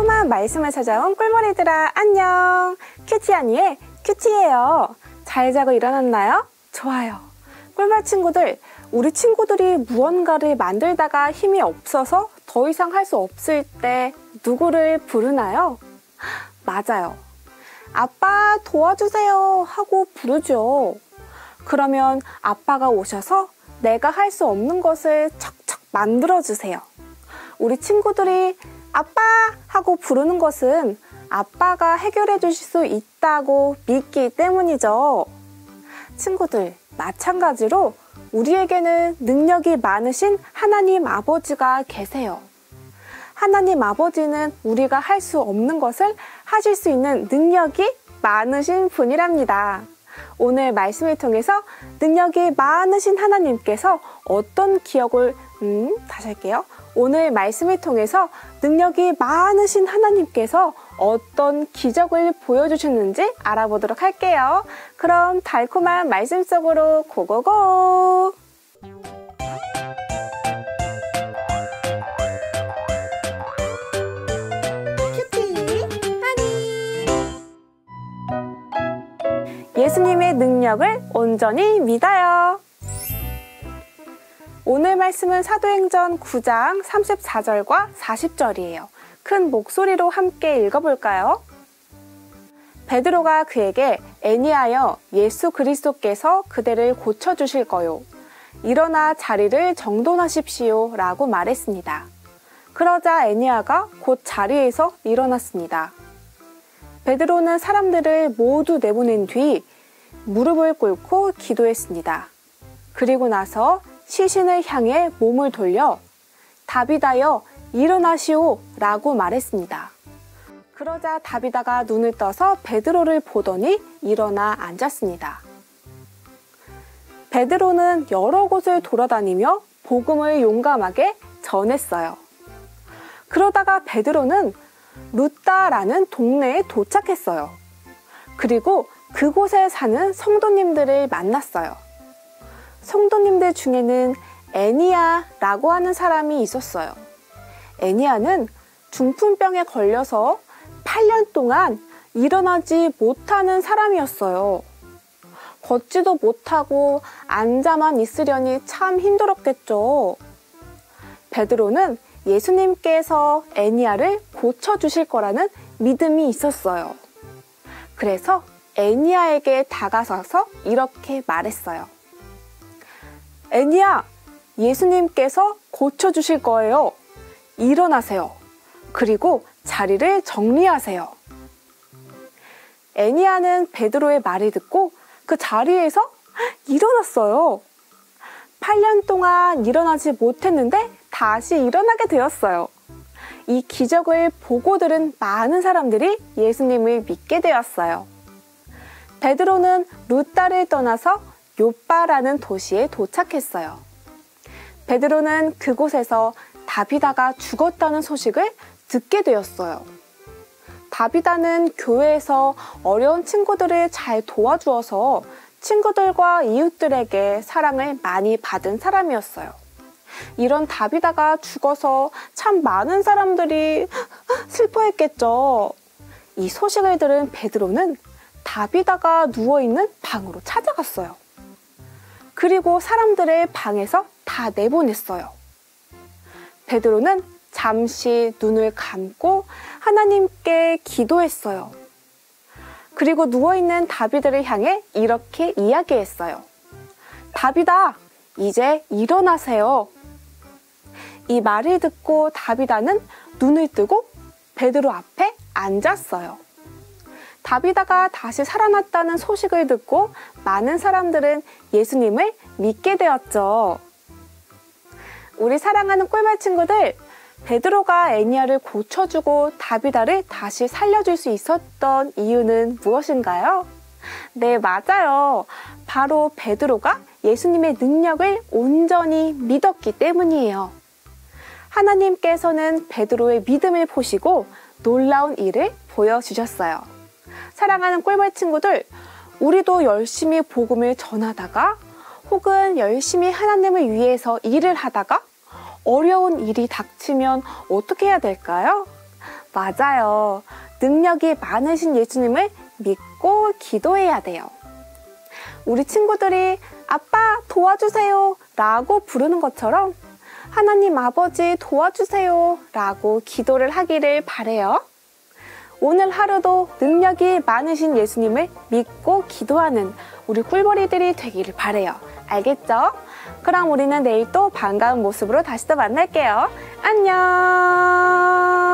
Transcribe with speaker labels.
Speaker 1: 달콤한 말씀을 찾아온 꿀머리들아 안녕. 큐티아니의 큐티예요. 잘 자고 일어났나요? 좋아요. 꿀벌 친구들 우리 친구들이 무언가를 만들다가 힘이 없어서 더 이상 할 수 없을 때 누구를 부르나요? 맞아요. 아빠 도와주세요 하고 부르죠. 그러면 아빠가 오셔서 내가 할 수 없는 것을 척척 만들어주세요. 우리 친구들이 아빠 하고 부르는 것은 아빠가 해결해 주실 수 있다고 믿기 때문이죠. 친구들, 마찬가지로 우리에게는 능력이 많으신 하나님 아버지가 계세요. 하나님 아버지는 우리가 할 수 없는 것을 하실 수 있는 능력이 많으신 분이랍니다. 오늘 말씀을 통해서 능력이 많으신 하나님께서 어떤 기억을, 음, 다시 할게요. 오늘 말씀을 통해서 능력이 많으신 하나님께서 어떤 기적을 보여주셨는지 알아보도록 할게요. 그럼 달콤한 말씀 속으로 고고고! 예수님의 능력을 온전히 믿어요. 오늘 말씀은 사도행전 9장 34절과 40절이에요. 큰 목소리로 함께 읽어볼까요? 베드로가 그에게 애니하여 예수 그리스도께서 그대를 고쳐주실 거요. 일어나 자리를 정돈하십시오. 라고 말했습니다. 그러자 애니아가 곧 자리에서 일어났습니다. 베드로는 사람들을 모두 내보낸 뒤 무릎을 꿇고 기도했습니다. 그리고 나서 시신을 향해 몸을 돌려 다비다여 일어나시오 라고 말했습니다. 그러자 다비다가 눈을 떠서 베드로를 보더니 일어나 앉았습니다. 베드로는 여러 곳을 돌아다니며 복음을 용감하게 전했어요. 그러다가 베드로는 루따라는 동네에 도착했어요. 그리고 그곳에 사는 성도님들을 만났어요. 성도님들 중에는 애니아라고 하는 사람이 있었어요. 애니아는 중풍병에 걸려서 8년 동안 일어나지 못하는 사람이었어요. 걷지도 못하고 앉아만 있으려니 참 힘들었겠죠. 베드로는 예수님께서 애니아를 고쳐주실 거라는 믿음이 있었어요. 그래서 애니아에게 다가서서 이렇게 말했어요. 애니아, 예수님께서 고쳐주실 거예요. 일어나세요. 그리고 자리를 정리하세요. 애니아는 베드로의 말을 듣고 그 자리에서 일어났어요. 8년 동안 일어나지 못했는데 다시 일어나게 되었어요. 이 기적을 보고 들은 많은 사람들이 예수님을 믿게 되었어요. 베드로는 루따를 떠나서 요빠라는 도시에 도착했어요. 베드로는 그곳에서 다비다가 죽었다는 소식을 듣게 되었어요. 다비다는 교회에서 어려운 친구들을 잘 도와주어서 친구들과 이웃들에게 사랑을 많이 받은 사람이었어요. 이런 다비다가 죽어서 참 많은 사람들이 슬퍼했겠죠. 이 소식을 들은 베드로는 다비다가 누워있는 방으로 찾아갔어요. 그리고 사람들을 방에서 다 내보냈어요. 베드로는 잠시 눈을 감고 하나님께 기도했어요. 그리고 누워있는 다비드를 향해 이렇게 이야기했어요. 다비다, 이제 일어나세요. 이 말을 듣고 다비다는 눈을 뜨고 베드로 앞에 앉았어요. 다비다가 다시 살아났다는 소식을 듣고 많은 사람들은 예수님을 믿게 되었죠. 우리 사랑하는 꿀말 친구들, 베드로가 애니아를 고쳐주고 다비다를 다시 살려줄 수 있었던 이유는 무엇인가요? 네, 맞아요. 바로 베드로가 예수님의 능력을 온전히 믿었기 때문이에요. 하나님께서는 베드로의 믿음을 보시고 놀라운 일을 보여주셨어요. 사랑하는 꿀벌 친구들, 우리도 열심히 복음을 전하다가 혹은 열심히 하나님을 위해서 일을 하다가 어려운 일이 닥치면 어떻게 해야 될까요? 맞아요. 능력이 많으신 예수님을 믿고 기도해야 돼요. 우리 친구들이 아빠 도와주세요 라고 부르는 것처럼 하나님 아버지 도와주세요 라고 기도를 하기를 바래요. 오늘 하루도 능력이 많으신 예수님을 믿고 기도하는 우리 꿀벌이들이 되기를 바래요. 알겠죠? 그럼 우리는 내일 또 반가운 모습으로 다시 또 만날게요. 안녕!